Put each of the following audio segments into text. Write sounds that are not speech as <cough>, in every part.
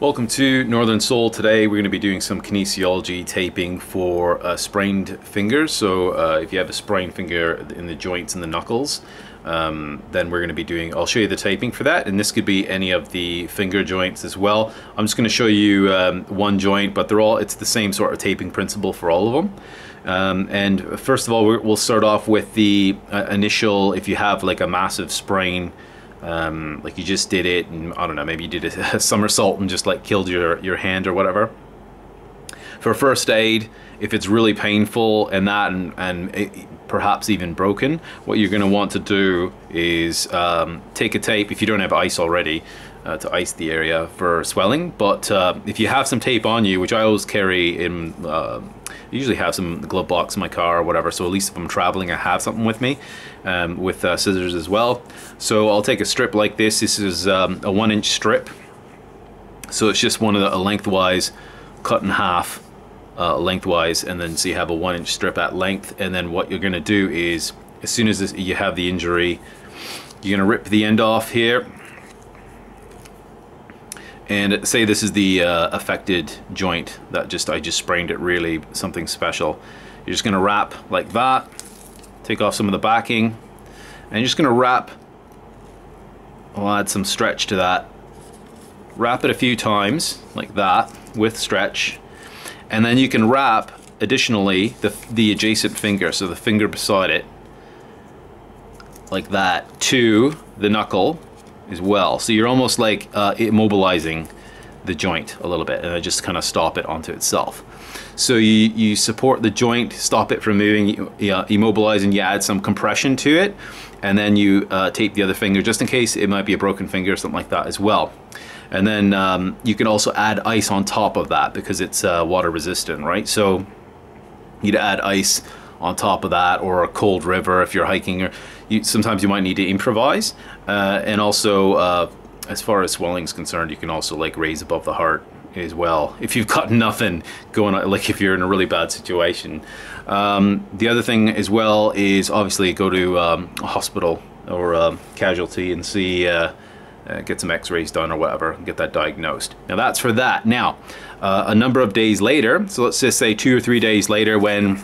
Welcome to Northern Soul. Today we're going to be doing some kinesiology taping for uh, sprained fingers. So uh, if you have a sprained finger in the joints and the knuckles, um, then we're going to be doing, I'll show you the taping for that. And this could be any of the finger joints as well. I'm just going to show you um, one joint, but they're all, it's the same sort of taping principle for all of them. Um, and first of all, we'll start off with the uh, initial, if you have like a massive sprain, um, like you just did it and I don't know maybe you did a, <laughs> a somersault and just like killed your your hand or whatever. For first aid if it's really painful and that and, and it, perhaps even broken what you're going to want to do is um, take a tape if you don't have ice already uh, to ice the area for swelling. But uh, if you have some tape on you which I always carry in uh, I usually have some glove box in my car or whatever, so at least if I'm traveling, I have something with me, um, with uh, scissors as well. So I'll take a strip like this. This is um, a one inch strip. So it's just one of the a lengthwise, cut in half, uh, lengthwise, and then so you have a one inch strip at length. And then what you're gonna do is, as soon as this, you have the injury, you're gonna rip the end off here, and say this is the uh, affected joint that just I just sprained it really something special. You're just gonna wrap like that take off some of the backing and you're just gonna wrap I'll add some stretch to that. Wrap it a few times like that with stretch. And then you can wrap additionally the, the adjacent finger so the finger beside it like that to the knuckle as well. So you're almost like uh, immobilizing the joint a little bit and just kind of stop it onto itself. So you, you support the joint, stop it from moving, you, you immobilize and you add some compression to it and then you uh, tape the other finger just in case it might be a broken finger or something like that as well. And then um, you can also add ice on top of that because it's uh, water resistant, right? So you'd add ice on top of that or a cold river if you're hiking or you, sometimes you might need to improvise. Uh, and also uh, as far as swelling is concerned you can also like raise above the heart as well if you've got <laughs> nothing going on like if you're in a really bad situation. Um, the other thing as well is obviously go to um, a hospital or a casualty and see uh, uh, get some x-rays done or whatever and get that diagnosed. Now that's for that. Now uh, a number of days later so let's just say two or three days later when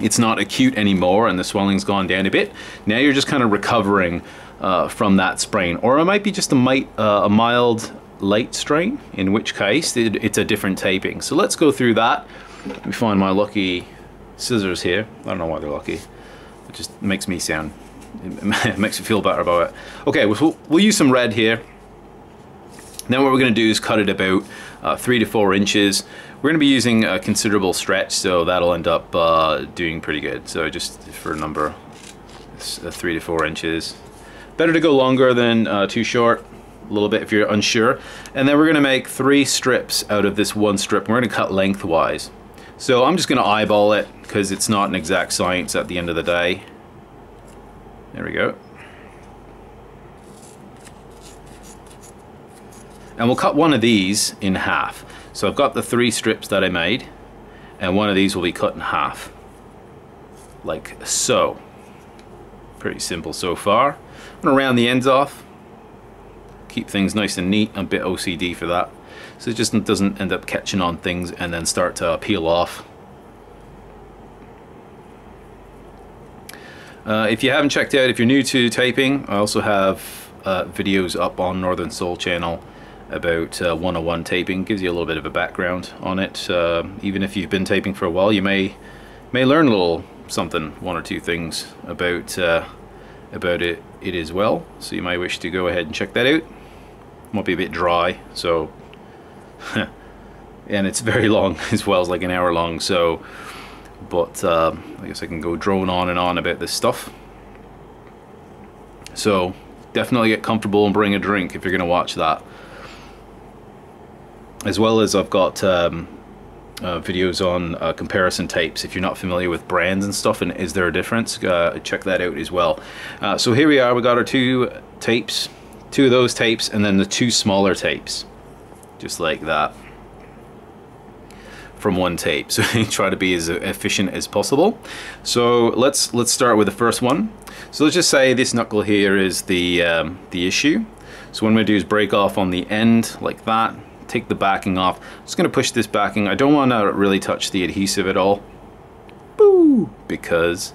it's not acute anymore and the swelling's gone down a bit. Now you're just kind of recovering uh, from that sprain. Or it might be just a, might, uh, a mild light strain, in which case it, it's a different taping. So let's go through that. Let me find my lucky scissors here. I don't know why they're lucky. It just makes me sound, it <laughs> makes me feel better about it. Okay, we'll, we'll use some red here. Then what we're going to do is cut it about uh, three to four inches. We're going to be using a considerable stretch, so that'll end up uh, doing pretty good. So just for a number, uh, three to four inches. Better to go longer than uh, too short, a little bit if you're unsure. And then we're going to make three strips out of this one strip. We're going to cut lengthwise. So I'm just going to eyeball it because it's not an exact science at the end of the day. There we go. And we'll cut one of these in half. So I've got the three strips that I made and one of these will be cut in half. Like so. Pretty simple so far. I'm gonna round the ends off. Keep things nice and neat. I'm a bit OCD for that. So it just doesn't end up catching on things and then start to peel off. Uh, if you haven't checked out, if you're new to taping, I also have uh, videos up on Northern Soul channel about uh, 101 taping gives you a little bit of a background on it. Uh, even if you've been taping for a while you may may learn a little something one or two things about uh, about it it as well. So you might wish to go ahead and check that out. Might be a bit dry so <laughs> and it's very long <laughs> as well as like an hour long so but uh, I guess I can go drone on and on about this stuff. So definitely get comfortable and bring a drink if you're gonna watch that as well as I've got um, uh, videos on uh, comparison tapes if you're not familiar with brands and stuff and is there a difference? Uh, check that out as well. Uh, so here we are we got our two tapes two of those tapes and then the two smaller tapes. Just like that. From one tape. <laughs> So try to be as efficient as possible. So let's let's start with the first one. So let's just say this knuckle here is the um, the issue. So what I'm going to do is break off on the end like that take the backing off. I'm just going to push this backing. I don't want to really touch the adhesive at all. Boo! Because,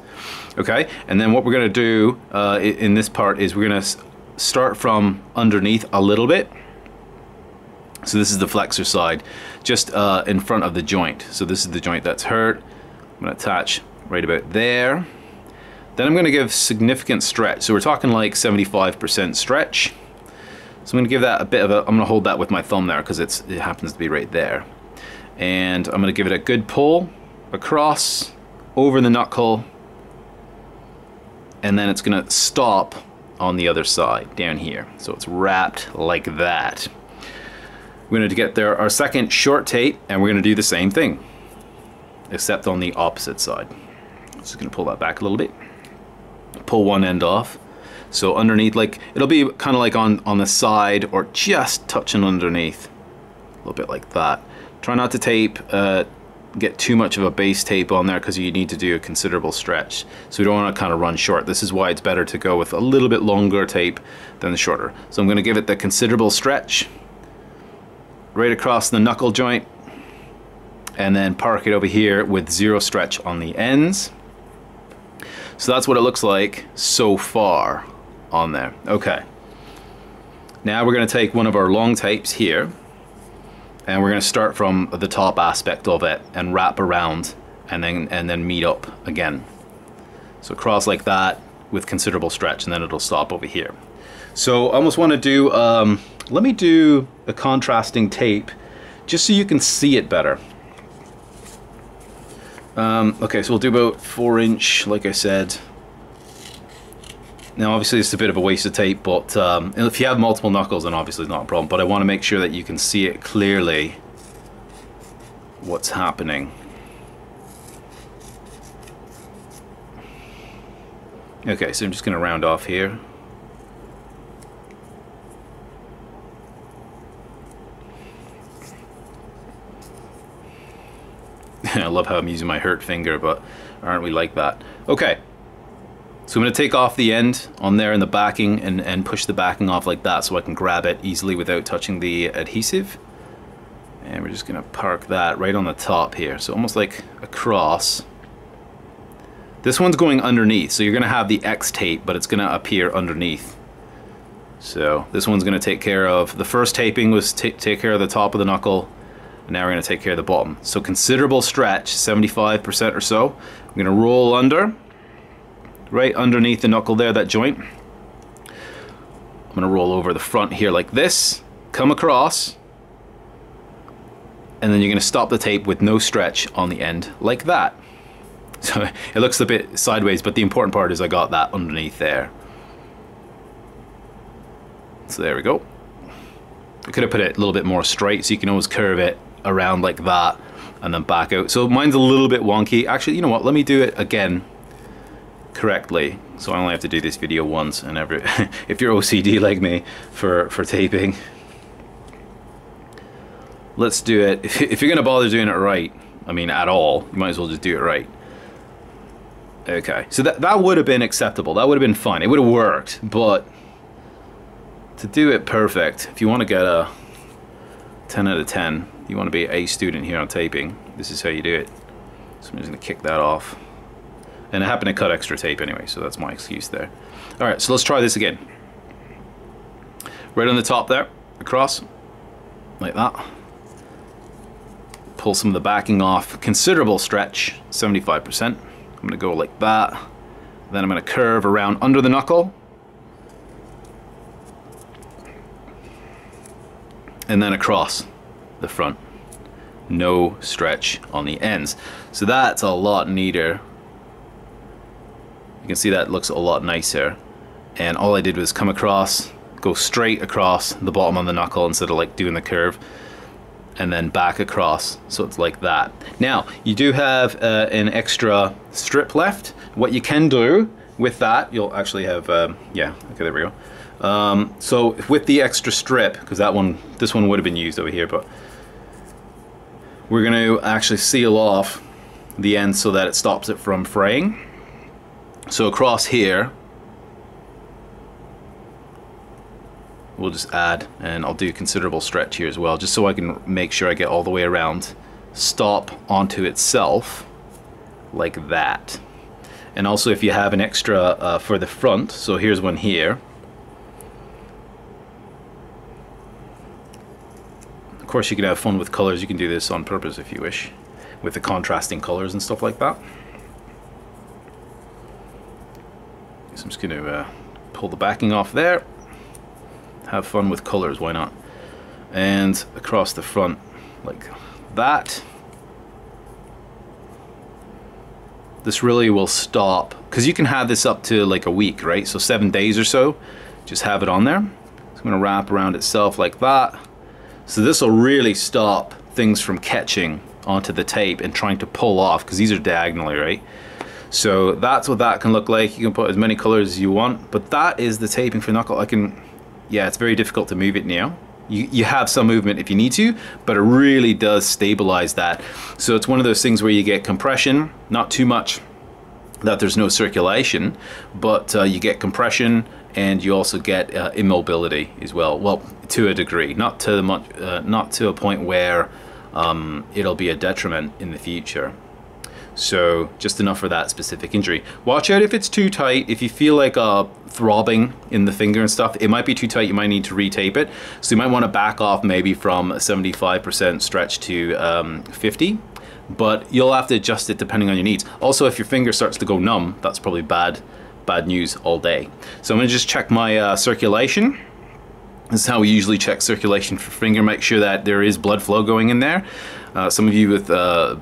okay. And then what we're going to do uh, in this part is we're going to start from underneath a little bit. So this is the flexor side, just uh, in front of the joint. So this is the joint that's hurt. I'm to attach right about there. Then I'm going to give significant stretch. So we're talking like 75% stretch. So I'm to give that a bit of a, I'm to hold that with my thumb there because it happens to be right there. And I'm going to give it a good pull across, over the knuckle, and then it's going to stop on the other side, down here. So it's wrapped like that. We're to get there our second short tape, and we're going to do the same thing, except on the opposite side. Just going to pull that back a little bit. Pull one end off so underneath, like, it'll be kind of like on, on the side or just touching underneath. A little bit like that. Try not to tape, uh, get too much of a base tape on there because you need to do a considerable stretch. So we don't want to kind of run short. This is why it's better to go with a little bit longer tape than the shorter. So I'm going to give it the considerable stretch right across the knuckle joint and then park it over here with zero stretch on the ends. So that's what it looks like so far on there. Okay. Now we're going to take one of our long tapes here and we're going to start from the top aspect of it and wrap around and then and then meet up again. So cross like that with considerable stretch and then it'll stop over here. So I almost want to do, um, let me do a contrasting tape just so you can see it better. Um, okay, so we'll do about four inch, like I said, now obviously it's a bit of a waste of tape, but um, if you have multiple knuckles then obviously it's not a problem, but I want to make sure that you can see it clearly what's happening. Okay, so I'm just going to round off here. <laughs> I love how I'm using my hurt finger, but aren't we like that? Okay, so I'm going to take off the end on there in the backing and, and push the backing off like that so I can grab it easily without touching the adhesive. And we're just going to park that right on the top here. So almost like a cross. This one's going underneath, so you're going to have the X tape, but it's going to appear underneath. So this one's going to take care of, the first taping was take care of the top of the knuckle, and now we're going to take care of the bottom. So considerable stretch, 75% or so. I'm going to roll under, right underneath the knuckle there, that joint. I'm gonna roll over the front here like this, come across, and then you're gonna stop the tape with no stretch on the end like that. <laughs> So it looks a bit sideways, but the important part is I got that underneath there. So there we go. I could have put it a little bit more straight so you can always curve it around like that and then back out. So mine's a little bit wonky. Actually, you know what? Let me do it again correctly. So I only have to do this video once and every <laughs> if you're OCD like me for, for taping. Let's do it. If, you're gonna bother doing it right, I mean at all, you might as well just do it right. Okay, so that, that would have been acceptable. That would have been fine. It would have worked, but to do it perfect, if you want to get a 10 out of 10, you want to be a student here on taping, this is how you do it. So I'm just going to kick that off. And I happen to cut extra tape anyway, so that's my excuse there. All right, so let's try this again. Right on the top there, across, like that. Pull some of the backing off, considerable stretch, 75%. I'm gonna go like that. Then I'm gonna curve around under the knuckle. And then across the front. No stretch on the ends. So that's a lot neater you can see that looks a lot nicer. And all I did was come across, go straight across the bottom of the knuckle instead of like doing the curve and then back across. So it's like that. Now you do have uh, an extra strip left. What you can do with that you'll actually have um, yeah okay there we go. Um, so with the extra strip because that one this one would have been used over here but we're going to actually seal off the end so that it stops it from fraying so across here, we'll just add and I'll do a considerable stretch here as well just so I can make sure I get all the way around. Stop onto itself like that. And also if you have an extra uh, for the front so here's one here. Of course you can have fun with colors. You can do this on purpose if you wish with the contrasting colors and stuff like that so I'm just going to uh, pull the backing off there. Have fun with colors why not? And across the front like that. This really will stop because you can have this up to like a week right? So seven days or so just have it on there. It's going to wrap around itself like that. So this will really stop things from catching onto the tape and trying to pull off because these are diagonally right so that's what that can look like you can put as many colors as you want but that is the taping for knuckle I can yeah it's very difficult to move it now you, you have some movement if you need to, but it really does stabilize that. So it's one of those things where you get compression, not too much that there's no circulation, but uh, you get compression and you also get uh, immobility as well. Well, to a degree, not to the much, uh, not to a point where um, it'll be a detriment in the future. So just enough for that specific injury. Watch out if it's too tight. If you feel like uh, throbbing in the finger and stuff, it might be too tight. You might need to retape it. So you might want to back off maybe from 75% stretch to um, 50 but you'll have to adjust it depending on your needs. Also, if your finger starts to go numb, that's probably bad, bad news all day. So I'm gonna just check my uh, circulation. This is how we usually check circulation for finger, make sure that there is blood flow going in there. Uh, some of you with uh,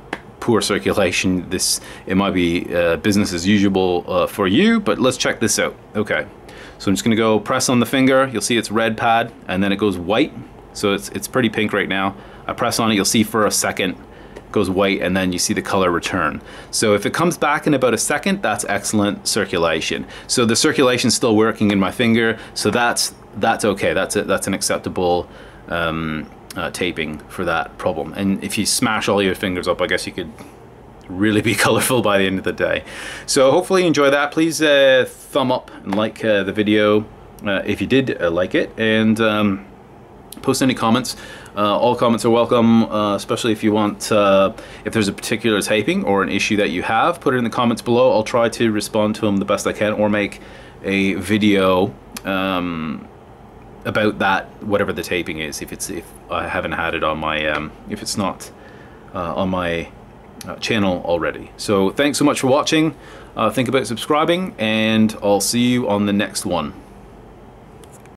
poor circulation, this it might be uh, business as usual uh, for you, but let's check this out. Okay, so I'm just gonna go press on the finger. You'll see it's red pad, and then it goes white. So it's it's pretty pink right now. I press on it. You'll see for a second goes white and then you see the color return. So if it comes back in about a second, that's excellent circulation. So the circulation is still working in my finger, so that's that's okay. That's a, that's an acceptable um, uh, taping for that problem. And if you smash all your fingers up, I guess you could really be <laughs> colorful by the end of the day. So hopefully you enjoy that. Please uh, thumb up and like uh, the video uh, if you did uh, like it and um, post any comments. Uh, all comments are welcome, especially if you want, if there's a particular taping or an issue that you have, put it in the comments below. I'll try to respond to them the best I can or make a video um, about that, whatever the taping is, if it's if I haven't had it on my, um, if it's not uh, on my uh, channel already. So thanks so much for watching. Uh, think about subscribing and I'll see you on the next one.